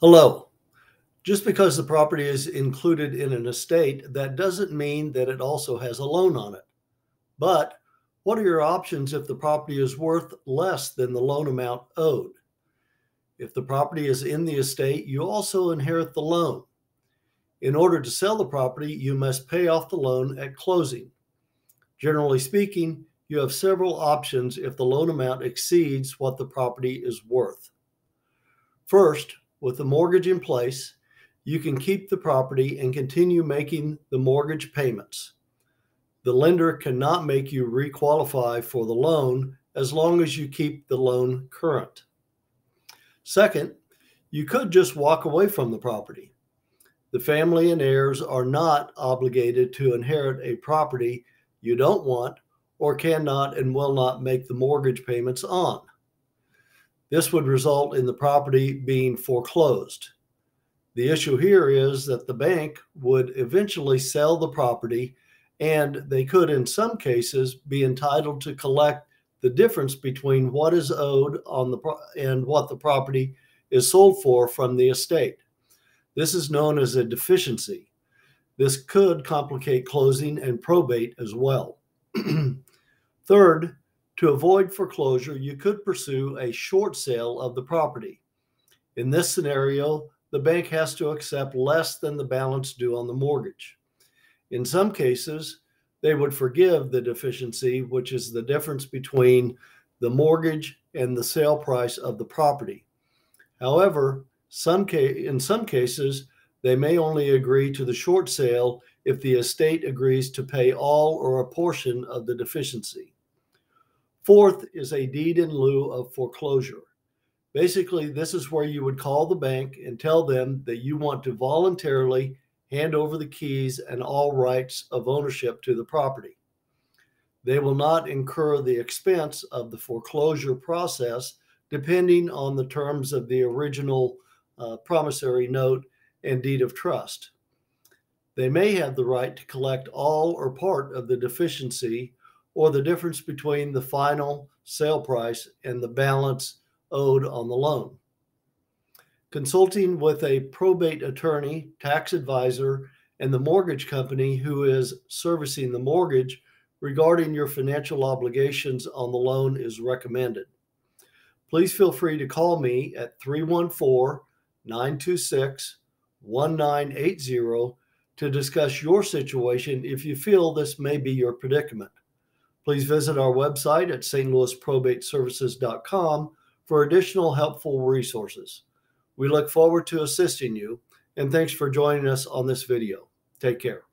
Hello. Just because the property is included in an estate, that doesn't mean that it also has a loan on it. But what are your options if the property is worth less than the loan amount owed? If the property is in the estate, you also inherit the loan. In order to sell the property, you must pay off the loan at closing. Generally speaking, you have several options if the loan amount exceeds what the property is worth. First, with the mortgage in place, you can keep the property and continue making the mortgage payments. The lender cannot make you requalify for the loan as long as you keep the loan current. Second, you could just walk away from the property. The family and heirs are not obligated to inherit a property you don't want or cannot and will not make the mortgage payments on. This would result in the property being foreclosed. The issue here is that the bank would eventually sell the property and they could, in some cases, be entitled to collect the difference between what is owed on the and what the property is sold for from the estate. This is known as a deficiency. This could complicate closing and probate as well. Third, to avoid foreclosure, you could pursue a short sale of the property. In this scenario, the bank has to accept less than the balance due on the mortgage. In some cases, they would forgive the deficiency, which is the difference between the mortgage and the sale price of the property. However, some ca- in some cases, they may only agree to the short sale if the estate agrees to pay all or a portion of the deficiency. Fourth is a deed in lieu of foreclosure. Basically, this is where you would call the bank and tell them that you want to voluntarily hand over the keys and all rights of ownership to the property. They will not incur the expense of the foreclosure process depending on the terms of the original uh, promissory note and deed of trust. They may have the right to collect all or part of the deficiency or the difference between the final sale price and the balance owed on the loan. Consulting with a probate attorney, tax advisor, and the mortgage company who is servicing the mortgage regarding your financial obligations on the loan is recommended. Please feel free to call me at 314 926 1980 to discuss your situation if you feel this may be your predicament. Please visit our website at stlouisprobateservices.com for additional helpful resources. We look forward to assisting you, and thanks for joining us on this video. Take care.